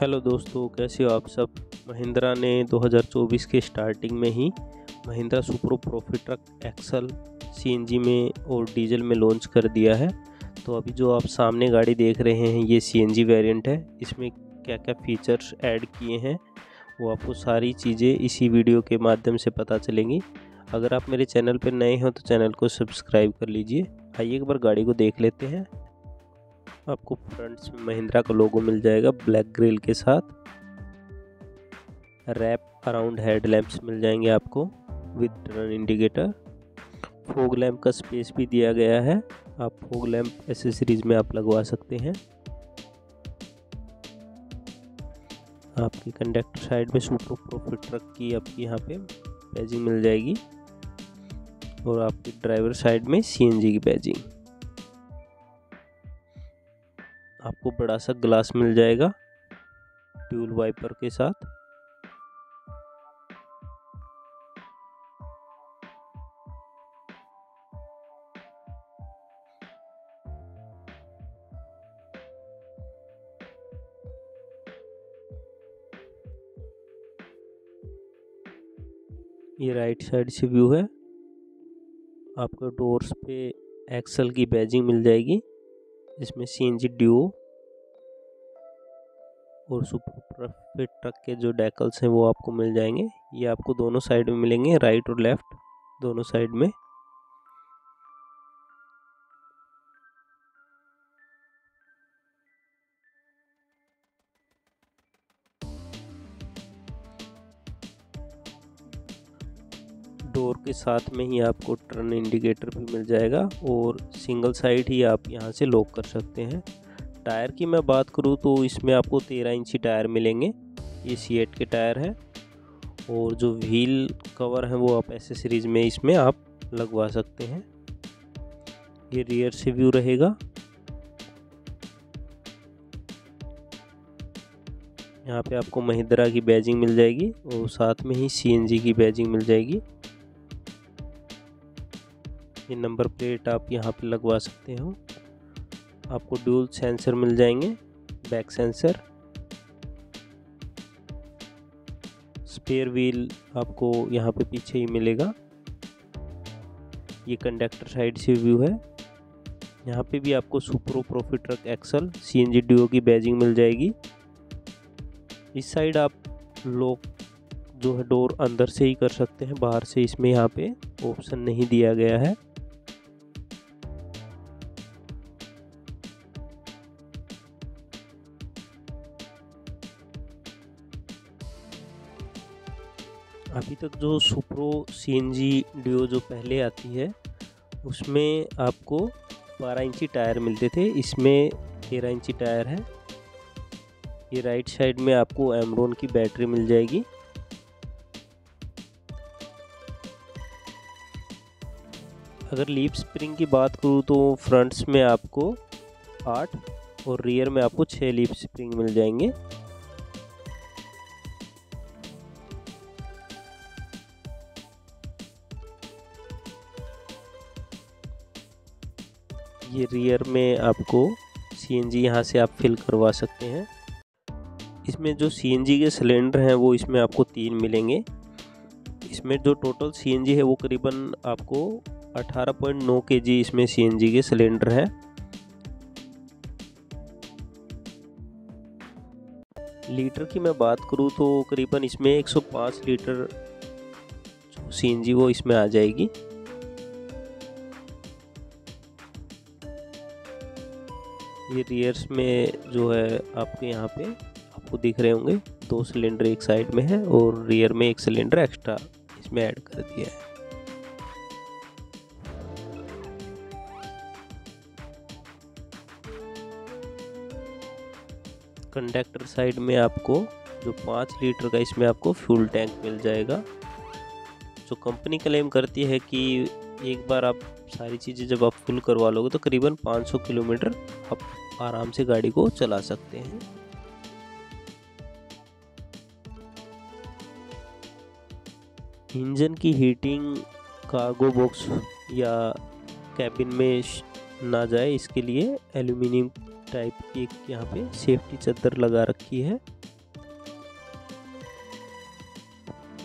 Hello दोस्तों, कैसे हो आप सब? महिंद्रा ने 2024 के स्टार्टिंग में ही Mahindra Supro profit truck Excel CNG में और डीजल में लॉन्च कर दिया है। तो अभी जो आप सामने गाड़ी देख रहे हैं, ये सीएनजी वेरिएंट है। इसमें क्या क्या फीचर्स ऐड किए हैं, वो आपको सारी चीज़ें इसी वीडियो के माध्यम से पता चलेंगी। अगर आप मेरे चैनल पर नए हो तो चैनल को सब्सक्राइब कर लीजिए। आइए एक बार गाड़ी को देख लेते हैं। आपको फ्रंट में महिंद्रा का लोगो मिल जाएगा ब्लैक ग्रिल के साथ। रैप अराउंड हेड लैंप्स मिल जाएँगे आपको with turn indicator fog lamp का स्पेस भी दिया गया है। आप फोग लैंप एसेसरीज में आप लगवा सकते हैं। आपकी कंडक्टर साइड में सुपर प्रॉफिट ट्रक की आपकी यहाँ पे बैजिंग मिल जाएगी। और आपकी ड्राइवर साइड में सीएनजी की बैजिंग आपको बड़ा सा ग्लास मिल जाएगा ट्यूल वाइपर के साथ। ये राइट साइड से व्यू है। आपको डोर्स पे एक्सल की बैजिंग मिल जाएगी। इसमें सी एन जी ड्यू और सुपर प्रॉफिट ट्रक के जो डेकल्स हैं वो आपको मिल जाएँगे। ये आपको दोनों साइड में मिलेंगे राइट और लेफ़्ट दोनों साइड में। डोर के साथ में ही आपको टर्न इंडिकेटर भी मिल जाएगा और सिंगल साइड ही आप यहाँ से लॉक कर सकते हैं। टायर की मैं बात करूँ तो इसमें आपको तेरह इंची टायर मिलेंगे। ये सी के टायर हैं और जो व्हील कवर हैं वो आप एसेसरीज में इसमें आप लगवा सकते हैं। ये रियर से व्यू रहेगा। यहाँ पे आपको महिंद्रा की बैजिंग मिल जाएगी और साथ में ही सीएनजी की बैजिंग मिल जाएगी। ये नंबर प्लेट आप यहाँ पे लगवा सकते हो। आपको ड्यूल सेंसर मिल जाएँगे बैक सेंसर स्पेयर व्हील आपको यहाँ पे पीछे ही मिलेगा। ये कंडक्टर साइड से व्यू है। यहाँ पे भी आपको Supro profit truck Excel C N G की बैजिंग मिल जाएगी। इस साइड आप लॉक जो है डोर अंदर से ही कर सकते हैं, बाहर से इसमें यहाँ पे ऑप्शन नहीं दिया गया है। अभी तक जो सुप्रो सी एन जी डिओ जो पहले आती है, उसमें आपको 12 इंची टायर मिलते थे। इसमें 13 इंची टायर है। ये राइट साइड में आपको एमरोन की बैटरी मिल जाएगी। अगर लीप स्प्रिंग की बात करूँ तो फ्रंट्स में आपको आठ और रियर में आपको छः लीप स्प्रिंग मिल जाएँगे। ये रियर में आपको सी एन जी यहाँ से आप फिल करवा सकते हैं। इसमें जो सी एन जी के सिलेंडर हैं, वो इसमें आपको तीन मिलेंगे। इसमें जो टोटल सी एन जी है, वो करीबन आपको 18.9 के जी इसमें सी एन जी के सिलेंडर हैं। लीटर की मैं बात करूँ तो करीबन इसमें 105 लीटर सी एन जी वो इसमें आ जाएगी। ये रियर्स में जो है आपके यहाँ पे आपको दिख रहे होंगे। दो सिलेंडर एक साइड में है और रियर में एक सिलेंडर एक्स्ट्रा इसमें ऐड कर दिया है। कंडक्टर साइड में आपको जो पाँच लीटर का इसमें आपको फ्यूल टैंक मिल जाएगा। जो कंपनी क्लेम करती है कि एक बार आप सारी चीज़ें जब आप फुल करवा लोगे तो करीबन 500 किलोमीटर आराम से गाड़ी को चला सकते हैं। इंजन की हीटिंग कार्गो बॉक्स या कैबिन में ना जाए, इसके लिए एल्यूमिनियम टाइप की एक यहाँ पे सेफ्टी चद्दर लगा रखी है।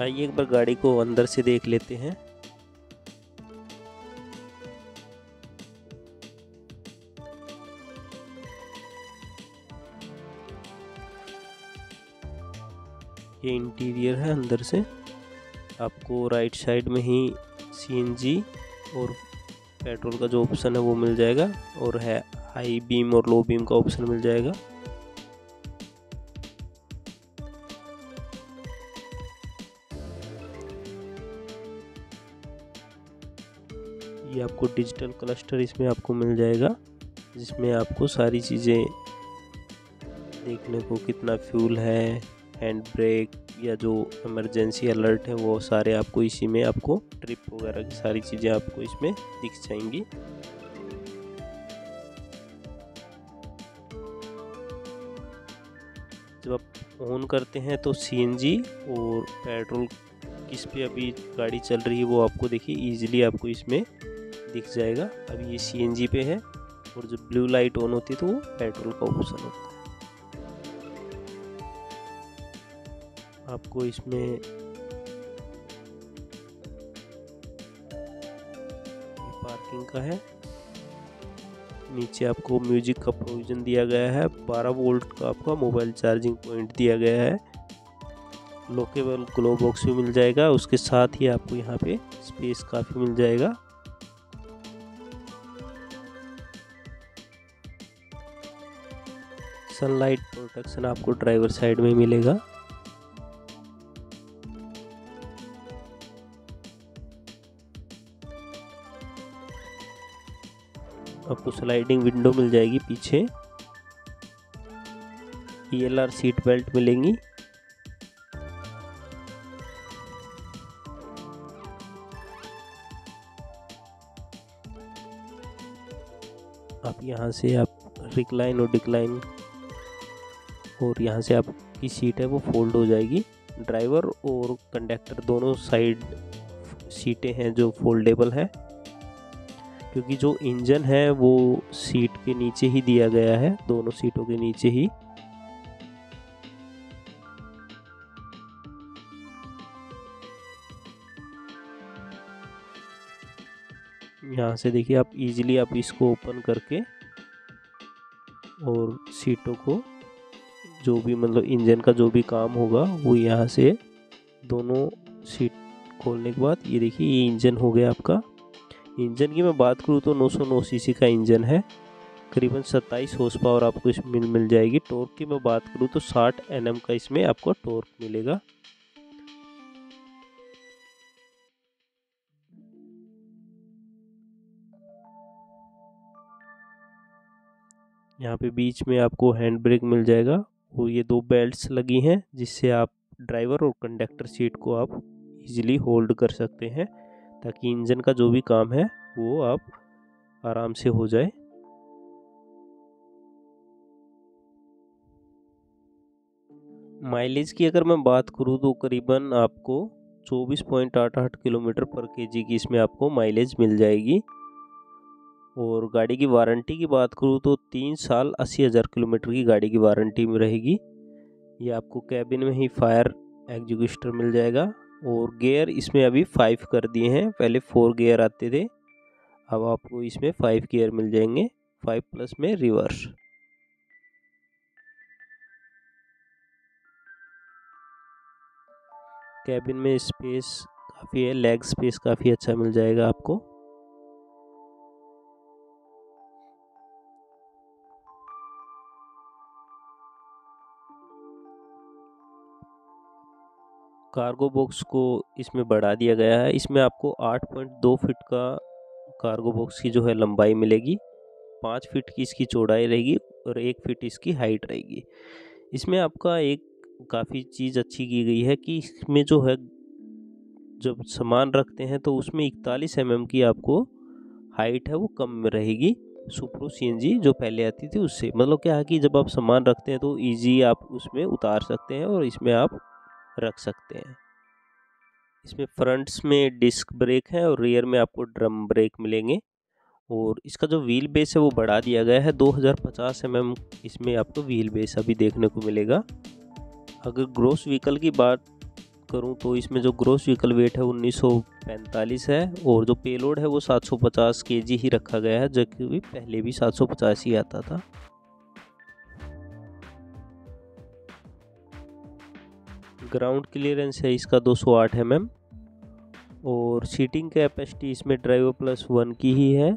आइए एक बार गाड़ी को अंदर से देख लेते हैं। ये इंटीरियर है अंदर से। आपको राइट साइड में ही सीएनजी और पेट्रोल का जो ऑप्शन है वो मिल जाएगा और है हाई बीम और लो बीम का ऑप्शन मिल जाएगा। ये आपको डिजिटल क्लस्टर इसमें आपको मिल जाएगा, जिसमें आपको सारी चीज़ें देखने को कितना फ्यूल है हैंड ब्रेक या जो इमरजेंसी अलर्ट है, वो सारे आपको इसी में आपको ट्रिप वगैरह की सारी चीज़ें आपको इसमें दिख जाएँगी। जब आप ऑन करते हैं तो सीएनजी और पेट्रोल किस पे अभी गाड़ी चल रही है, वो आपको देखिए इजीली आपको इसमें दिख जाएगा। अभी ये सीएनजी पे है और जब ब्लू लाइट ऑन होती है तो वो पेट्रोल का ऑप्शन होता है। आपको इसमें पार्किंग का है। नीचे आपको म्यूज़िक का प्रोविज़न दिया गया है। 12 वोल्ट का आपका मोबाइल चार्जिंग पॉइंट दिया गया है। लोकेबल ग्लो बॉक्स भी मिल जाएगा। उसके साथ ही आपको यहाँ पे स्पेस काफ़ी मिल जाएगा। सनलाइट प्रोटेक्शन आपको ड्राइवर साइड में मिलेगा। आपको स्लाइडिंग विंडो मिल जाएगी पीछे। E L R seat belt मिलेंगी। आप यहाँ से आप रिक्लाइन और डिक्लाइन और यहाँ से आपकी सीट है, वो फोल्ड हो जाएगी। ड्राइवर और कंडक्टर दोनों साइड सीटें हैं जो फोल्डेबल है। क्योंकि जो इंजन है वो सीट के नीचे ही दिया गया है, दोनों सीटों के नीचे ही। यहाँ से देखिए आप इजीली आप इसको ओपन करके और सीटों को जो भी मतलब इंजन का जो भी काम होगा, वो यहाँ से दोनों सीट खोलने के बाद ये देखिए ये इंजन हो गया आपका। इंजन की मैं बात करूँ तो 909 सीसी का इंजन है। करीबन 27 हॉर्स पावर आपको इसमें मिल जाएगी। टॉर्क की मैं बात करूँ तो 60 एन का इसमें आपको टॉर्क मिलेगा। यहाँ पे बीच में आपको हैंड ब्रेक मिल जाएगा। और ये दो बेल्ट्स लगी हैं, जिससे आप ड्राइवर और कंडक्टर सीट को आप इजीली होल्ड कर सकते हैं। ताकि इंजन का जो भी काम है, वो आप आराम से हो जाए। माइलेज की अगर मैं बात करूँ तो करीबन आपको 24.88 किलोमीटर पर केजी की इसमें आपको माइलेज मिल जाएगी। और गाड़ी की वारंटी की बात करूँ तो तीन साल अस्सी हज़ार किलोमीटर की गाड़ी की वारंटी में रहेगी। ये आपको कैबिन में ही फायर एग्जीक्यूटर मिल जाएगा। और गेयर इसमें अभी फाइव कर दिए हैं। पहले फोर गेयर आते थे। अब आपको इसमें फाइव गेयर मिल जाएँगे। फाइव प्लस में रिवर्स कैबिन में स्पेस काफ़ी है लेग स्पेस काफ़ी अच्छा मिल जाएगा आपको। कार्गो बॉक्स को इसमें बढ़ा दिया गया है। इसमें आपको 8.2 फीट का कार्गो बॉक्स की जो है लंबाई मिलेगी। पाँच फीट की इसकी चौड़ाई रहेगी और एक फीट इसकी हाइट रहेगी। इसमें आपका एक काफ़ी चीज़ अच्छी की गई है कि इसमें जो है जब सामान रखते हैं तो उसमें इकतालीस एम की आपको हाइट है वो कम रहेगी। सुप्रो सी जो पहले आती थी उससे। मतलब क्या है कि जब आप सामान रखते हैं तो ईजी आप उसमें उतार सकते हैं और इसमें आप रख सकते हैं। इसमें फ्रंट्स में डिस्क ब्रेक है और रियर में आपको ड्रम ब्रेक मिलेंगे। और इसका जो व्हील बेस है वो बढ़ा दिया गया है 2050 एम इसमें आपको व्हील बेस अभी देखने को मिलेगा। अगर ग्रोस व्हीकल की बात करूँ तो इसमें जो ग्रोस व्हीकल वेट है 1945 है और जो पेलोड है वो 750 केजी ही रखा गया है, जो कि पहले भी 750 ही आता था। ग्राउंड क्लियरेंस है, इसका 208 एम mm और सीटिंग कैपेसिटी इसमें ड्राइवर प्लस वन की ही है।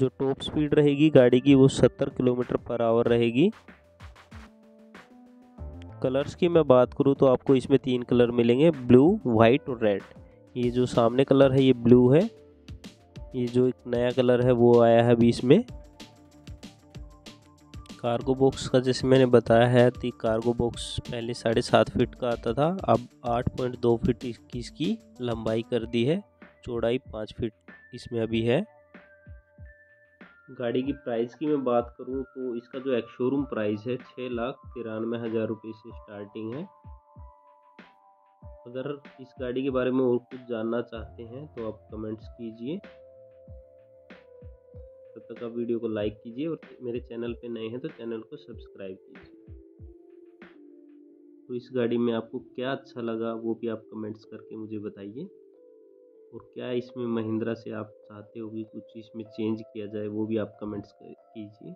जो टॉप स्पीड रहेगी, गाड़ी की वो 70 किलोमीटर पर आवर रहेगी। कलर्स की मैं बात करूँ तो आपको इसमें तीन कलर मिलेंगे ब्लू वाइट और रेड ये जो सामने कलर है, ये ब्लू है। ये जो एक नया कलर है, वो आया है अभी इसमें कार्गो बॉक्स का जैसे मैंने बताया है कि कार्गो बॉक्स पहले साढ़े सात फीट का आता था, अब आठ पॉइंट दो फीट की इसकी लंबाई कर दी है, चौड़ाई पाँच फीट इसमें अभी है। गाड़ी की प्राइस की मैं बात करूँ तो इसका जो एक शोरूम प्राइस है, छः लाख तिरानवे हज़ार रुपये से स्टार्टिंग है। अगर इस गाड़ी के बारे में और कुछ जानना चाहते हैं तो आप कमेंट्स कीजिए। तक आप वीडियो को लाइक कीजिए और मेरे चैनल पे नए हैं तो चैनल को सब्सक्राइब कीजिए। तो इस गाड़ी में आपको क्या अच्छा लगा वो भी आप कमेंट्स करके मुझे बताइए। और क्या इसमें महिंद्रा से आप चाहते हो कि कुछ इसमें चेंज किया जाए वो भी आप कमेंट्स कीजिए।